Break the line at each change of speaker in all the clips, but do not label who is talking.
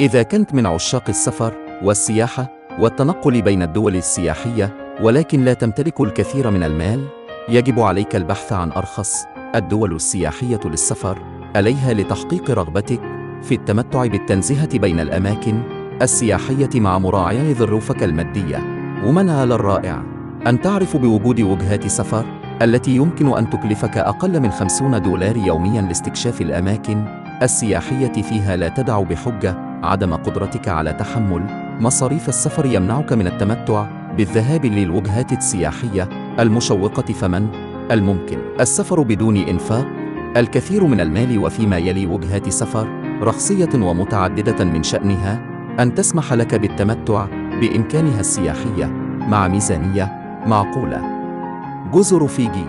إذا كنت من عشاق السفر والسياحة والتنقل بين الدول السياحية ولكن لا تمتلك الكثير من المال يجب عليك البحث عن أرخص الدول السياحية للسفر عليها لتحقيق رغبتك في التمتع بالتنزهة بين الأماكن السياحية مع مراعاة ظروفك المادية. ومنها للرائع أن تعرف بوجود وجهات سفر التي يمكن أن تكلفك أقل من 50 دولار يومياً لاستكشاف الأماكن السياحية فيها لا تدع بحجة عدم قدرتك على تحمل مصاريف السفر يمنعك من التمتع بالذهاب للوجهات السياحية المشوقة فمن؟ الممكن. السفر بدون إنفاق. الكثير من المال وفيما يلي وجهات سفر رخصية ومتعددة من شأنها أن تسمح لك بالتمتع بإمكانها السياحية مع ميزانية معقولة. جزر فيجي.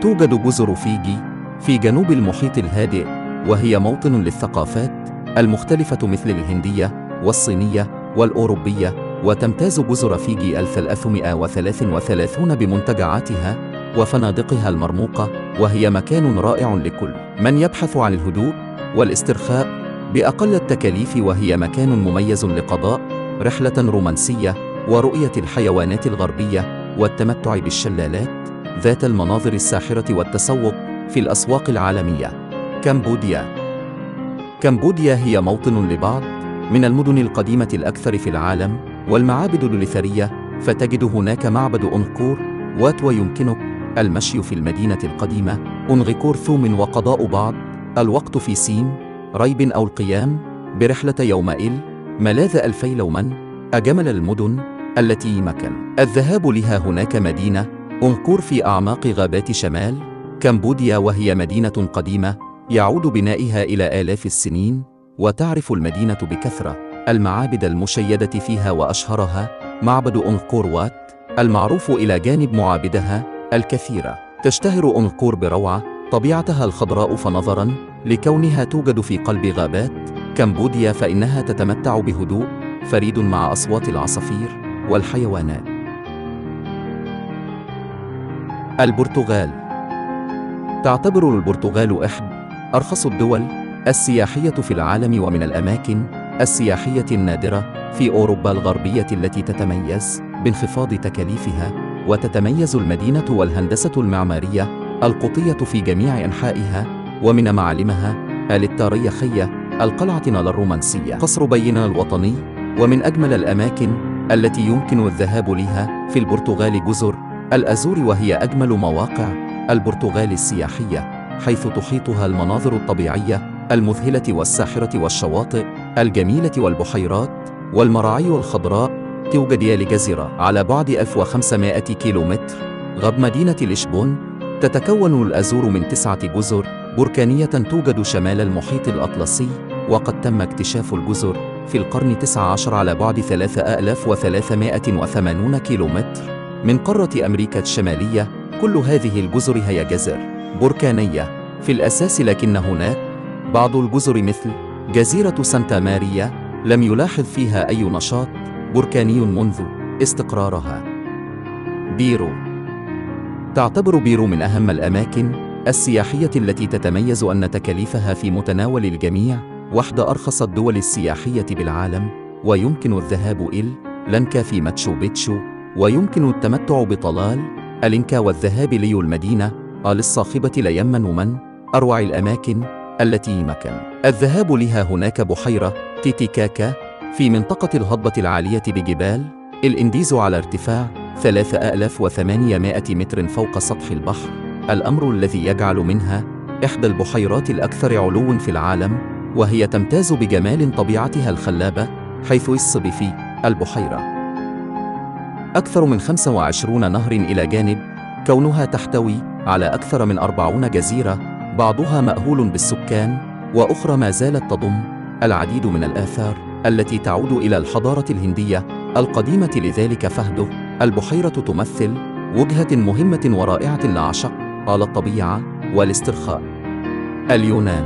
توجد جزر فيجي في جنوب المحيط الهادئ وهي موطن للثقافات المختلفة مثل الهندية والصينية والأوروبية وتمتاز جزر فيجي 1333 بمنتجعاتها وفنادقها المرموقة وهي مكان رائع لكل من يبحث عن الهدوء والاسترخاء بأقل التكاليف وهي مكان مميز لقضاء رحلة رومانسية ورؤية الحيوانات الغربية والتمتع بالشلالات ذات المناظر الساحرة والتسوق في الأسواق العالمية. كمبوديا كمبوديا هي موطن لبعض من المدن القديمة الأكثر في العالم والمعابد الأثرية فتجد هناك معبد أنقور وات ويمكنك المشي في المدينة القديمة أنغكور ثوم وقضاء بعض الوقت في سين ريب أو القيام برحلة يومئل ملاذ ألفي لومن أجمل المدن التي مكن. الذهاب لها هناك مدينة أنقور في أعماق غابات شمال كمبوديا وهي مدينة قديمة يعود بنائها إلى آلاف السنين وتعرف المدينة بكثرة. المعابد المشيدة فيها وأشهرها معبد أنقور وات المعروف إلى جانب معابدها الكثيرة. تشتهر أنقور بروعة طبيعتها الخضراء فنظراً لكونها توجد في قلب غابات كمبوديا فإنها تتمتع بهدوء فريد مع أصوات العصافير والحيوانات. البرتغال. تعتبر البرتغال إحدى أرخص الدول السياحية في العالم ومن الأماكن السياحية النادرة في أوروبا الغربية التي تتميز بانخفاض تكاليفها وتتميز المدينة والهندسة المعمارية القطية في جميع أنحائها ومن معالمها التاريخية القلعة الرومانسية. قصر بينا الوطني ومن أجمل الأماكن التي يمكن الذهاب لها في البرتغال جزر الأزور وهي أجمل مواقع البرتغال السياحية. حيث تحيطها المناظر الطبيعية المذهلة والساحرة والشواطئ الجميلة والبحيرات والمراعي الخضراء توجد يالي جزيرة على بعد 1500 كيلومتر غرب مدينة لشبون تتكون الأزور من تسعة جزر بركانية توجد شمال المحيط الأطلسي وقد تم اكتشاف الجزر في القرن 19 على بعد 3380 كيلومتر من قارة أمريكا الشمالية كل هذه الجزر هي جزر. بركانية. في الأساس لكن هناك بعض الجزر مثل جزيرة سانتا ماريا لم يلاحظ فيها أي نشاط بركاني منذ استقرارها. بيرو. تعتبر بيرو من أهم الأماكن السياحية التي تتميز أن تكاليفها في متناول الجميع واحدى أرخص الدول السياحية بالعالم ويمكن الذهاب إلى لنكا في ماتشو بيتشو ويمكن التمتع بطلال الإنكا والذهاب لي المدينة للصاخبة ليمن ومن أروع الأماكن التي مكن. الذهاب لها هناك بحيرة تيتيكاكا في منطقة الهضبة العالية بجبال. الإنديز على ارتفاع 3800 متر فوق سطح البحر. الأمر الذي يجعل منها إحدى البحيرات الأكثر علو في العالم وهي تمتاز بجمال طبيعتها الخلابة حيث يصب في البحيرة. أكثر من 25 نهر إلى جانب كونها تحتوي على أكثر من 40 جزيرة بعضها مأهول بالسكان وأخرى ما زالت تضم العديد من الآثار التي تعود إلى الحضارة الهندية القديمة لذلك فهده. البحيرة تمثل وجهة مهمة ورائعة لعشق على الطبيعة والاسترخاء. اليونان.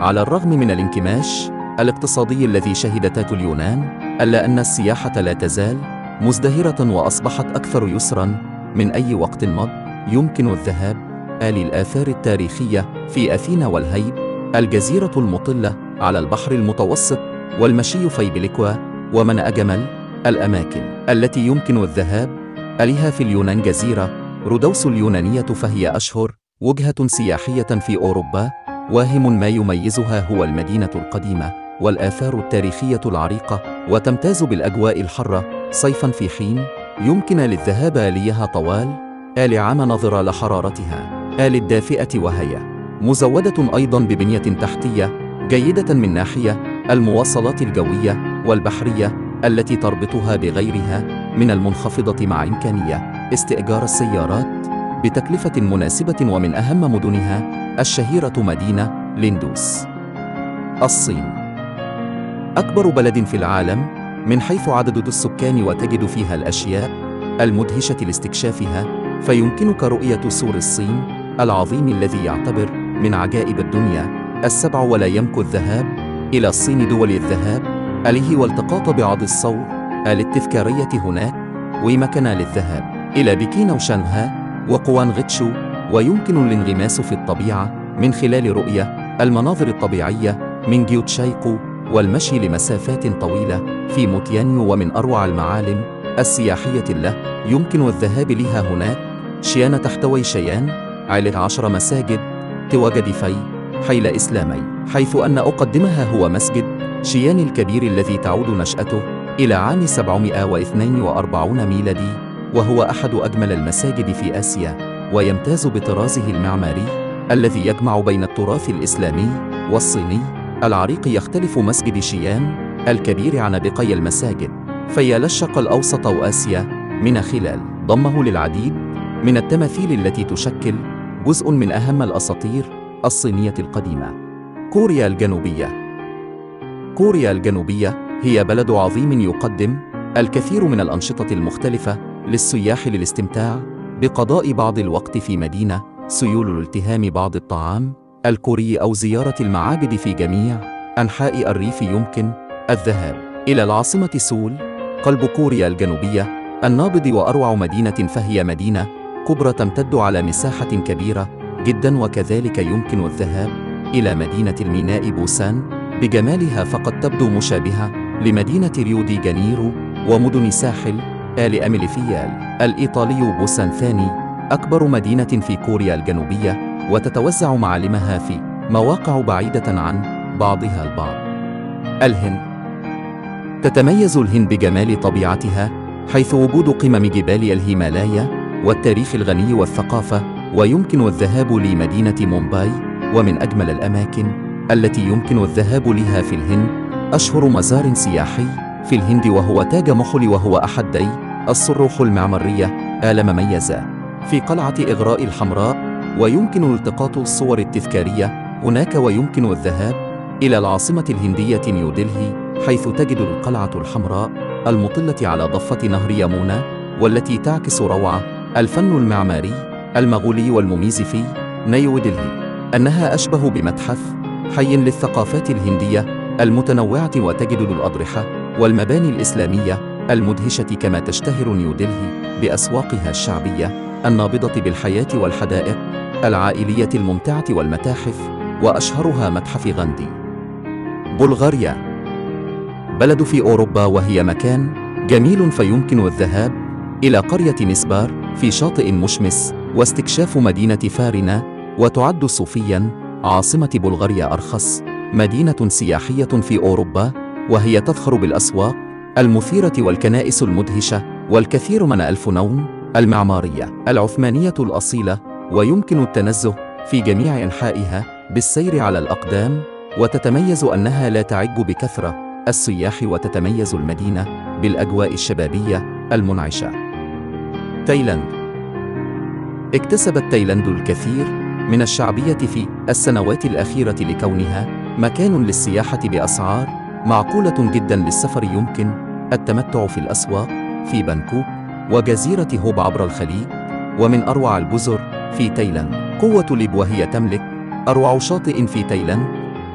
على الرغم من الانكماش الاقتصادي الذي شهدته اليونان إلا أن السياحة لا تزال مزدهرة وأصبحت أكثر يسرا من أي وقت مضى يمكن الذهاب. آل الآثار التاريخية في أثينا والهيب. الجزيرة المطلة على البحر المتوسط والمشي في بليكوا ومن أجمل الأماكن التي يمكن الذهاب أليها في اليونان جزيرة. رودوس اليونانية فهي أشهر وجهة سياحية في أوروبا واهم ما يميزها هو المدينة القديمة والآثار التاريخية العريقة. وتمتاز بالأجواء الحارة صيفا في حين يمكن للذهاب ليها طوال آل عام نظرا لحرارتها. آل الدافئة وهي مزودة أيضا ببنية تحتية جيدة من ناحية المواصلات الجوية والبحرية التي تربطها بغيرها من المنخفضة مع إمكانية استئجار السيارات بتكلفة مناسبة ومن أهم مدنها الشهيرة مدينة ليندوس. الصين. أكبر بلد في العالم من حيث عدد السكان وتجد فيها الأشياء المدهشة لاستكشافها فيمكنك رؤية سور الصين العظيم الذي يعتبر من عجائب الدنيا السبع ولا يمكن الذهاب إلى الصين دول الذهاب أليه والتقاط بعض الصور التذكارية هناك ومكان للذهاب. إلى بكين وشانغها وقوان غتشو ويمكن الانغماس في الطبيعة من خلال رؤية المناظر الطبيعية من جيوتشايكو والمشي لمسافات طويلة في موتيانيو ومن أروع المعالم السياحية له. يمكن الذهاب لها هناك شيان تحتوي شيان عائلة عشر مساجد تواجد في حيل إسلامي حيث أن أقدمها هو مسجد شيان الكبير الذي تعود نشأته إلى عام 742 ميلادي وهو أحد أجمل المساجد في آسيا ويمتاز بطرازه المعماري الذي يجمع بين التراث الإسلامي والصيني. العريق يختلف مسجد شيان الكبير عن بقي المساجد فيا الشرق الأوسط وآسيا من خلال ضمه للعديد من التماثيل التي تشكل جزء من أهم الأساطير الصينية القديمة كوريا الجنوبية. كوريا الجنوبية هي بلد عظيم يقدم الكثير من الأنشطة المختلفة للسياح للاستمتاع بقضاء بعض الوقت في مدينة سيول الالتهام بعض الطعام الكوري أو زيارة المعابد في جميع أنحاء الريف يمكن الذهاب. إلى العاصمة سول قلب كوريا الجنوبية النابض وأروع مدينة فهي مدينة كبرى تمتد على مساحة كبيرة جدا وكذلك يمكن الذهاب إلى مدينة الميناء بوسان بجمالها فقد تبدو مشابهة لمدينة ريو دي جانيرو ومدن ساحل أمالفي الإيطالي بوسان ثاني أكبر مدينة في كوريا الجنوبية وتتوزع معالمها في مواقع بعيدة عن بعضها البعض. الهند تتميز الهند بجمال طبيعتها حيث وجود قمم جبال الهيمالايا والتاريخ الغني والثقافة ويمكن الذهاب لمدينة مومباي ومن أجمل الأماكن التي يمكن الذهاب لها في الهند أشهر مزار سياحي في الهند وهو تاج محل وهو أحدي الصروح المعمارية آل مميزة في قلعة إغراء الحمراء ويمكن التقاط الصور التذكارية هناك ويمكن الذهاب إلى العاصمة الهندية نيودلهي حيث تجد القلعة الحمراء المطلة على ضفة نهر يمونا والتي تعكس روعة الفن المعماري المغولي والمميز في نيودلهي أنها أشبه بمتحف حي للثقافات الهندية المتنوعة وتجد الأضرحة والمباني الإسلامية المدهشة كما تشتهر نيودلهي بأسواقها الشعبية النابضة بالحياة والحدائق العائلية الممتعة والمتاحف وأشهرها متحف غاندي. بلغاريا. بلد في أوروبا وهي مكان جميل فيمكن الذهاب إلى قرية نسبار في شاطئ مشمس واستكشاف مدينة فارنا وتعد صوفيا عاصمة بلغاريا أرخص مدينة سياحية في أوروبا وهي تفخر بالأسواق المثيرة والكنائس المدهشة والكثير من الفنون المعمارية العثمانية الأصيلة ويمكن التنزه في جميع أنحائها بالسير على الأقدام وتتميز أنها لا تعج بكثرة السياح وتتميز المدينة بالأجواء الشبابية المنعشة. تايلاند. اكتسبت تايلاند الكثير من الشعبية في السنوات الأخيرة لكونها مكان للسياحة بأسعار معقولة جدا للسفر يمكن التمتع في الأسواق في بانكوك وجزيرة هوب عبر الخليج ومن أروع الجزر في تايلاند. كو ليب وهي تملك أروع شاطئ في تايلاند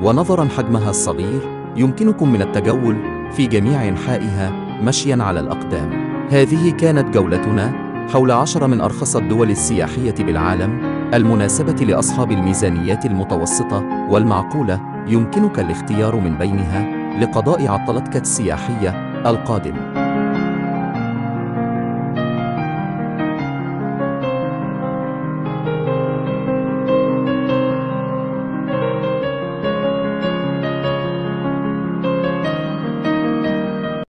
ونظرا حجمها الصغير يمكنكم من التجول في جميع أنحائها مشيا على الأقدام. هذه كانت جولتنا حول عشر من أرخص الدول السياحية بالعالم المناسبة لأصحاب الميزانيات المتوسطة والمعقولة يمكنك الاختيار من بينها لقضاء عطلتك السياحية القادمة.